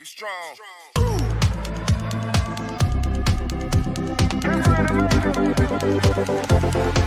Be strong. Strong.